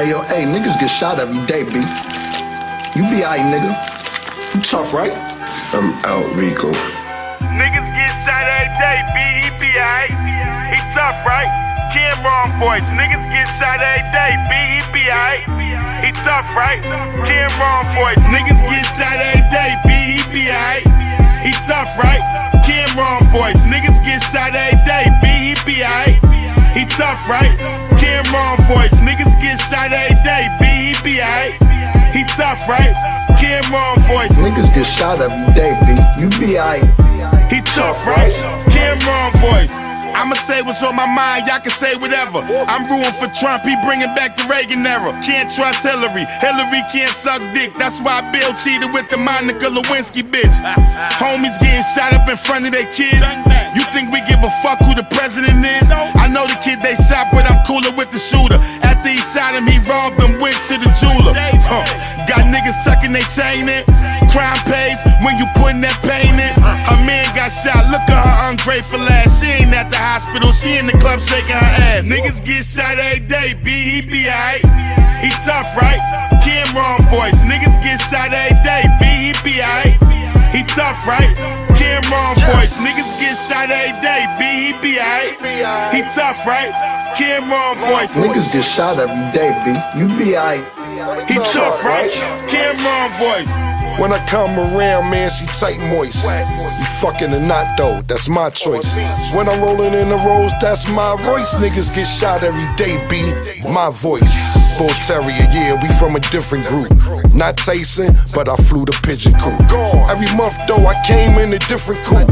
Hey yo, hey, niggas get shot every day, B. You be aight, nigga. You tough, right? I'm out, Rico. Niggas get shot every day, B, he be aight. He tough, right? Cam'ron voice. Niggas get shot every day, B, he be aight. He tough, right? Cam'ron voice. Niggas get shot every day, tough, right? Cam'ron voice. Niggas get shot every day, B, he be aight. He tough, right? Cam'ron voice. Niggas get shot every day, B. You be aight. He tough, right? Cam'ron voice. I'ma say what's on my mind, y'all can say whatever. I'm rooting for Trump, he bringing back the Reagan era. Can't trust Hillary, Hillary can't suck dick. That's why Bill cheated with the Monica Lewinsky bitch. Homies getting shot up in front of their kids. You think we cooler with the shooter. After he shot him, he robbed them, went to the jeweler. Huh. Got niggas tucking they chain in. Crime pays when you putting that pain in. Her man got shot, look at her ungrateful ass. She ain't at the hospital, she in the club shaking her ass. Niggas get shot every day, B, he be aight. He tough, right? Cam'ron voice. Niggas get shot every day, B, he be aight. He tough, right? Cam'ron voice. Niggas get shot every day, B, he be aight. He tough, right? Cam'ron voice. Niggas get shot every day, B. You be aight. He tough, right? Cam'ron voice. When I come around, man, she tight moist. You fucking or not though, that's my choice. When I'm rolling in the roads, that's my voice. Niggas get shot every day, B. My voice. Bull Terrier, yeah, we from a different group. Not Tyson, but I flew the pigeon coop. Every month though, I came in a different coop.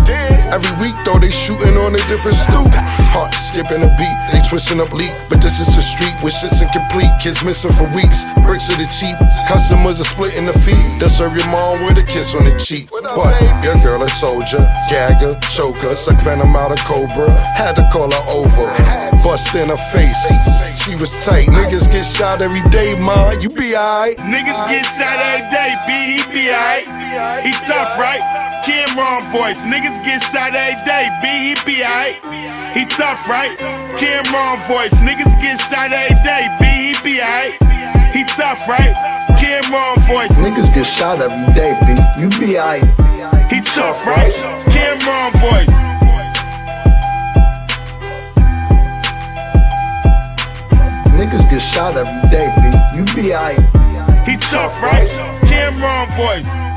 Every week though, they shooting on a different stoop. Heart skipping a beat, they twisting up leak. But this is the street where shit's incomplete. Kids missing for weeks, bricks are the cheap. Customers are splitting the fee. Serve your mom with a kiss on the cheek. But your girl a soldier, gagger, choker, suck venom out of cobra. Had to call her over, bust in her face. She was tight, niggas get shot every day, ma. You be aight. Niggas get shot every day, B, he be aight. He tough, right? Cam'ron voice. Niggas get shot every day, B, he be aight. He tough, right? Cam'ron voice. Niggas get shot every day, B, he be aight. He tough, right? Voice. Niggas get shot every day, B. You be aight. He tough, right? Cam'ron voice. Niggas get shot every day, B. You be aight. He tough, right? Cam'ron voice.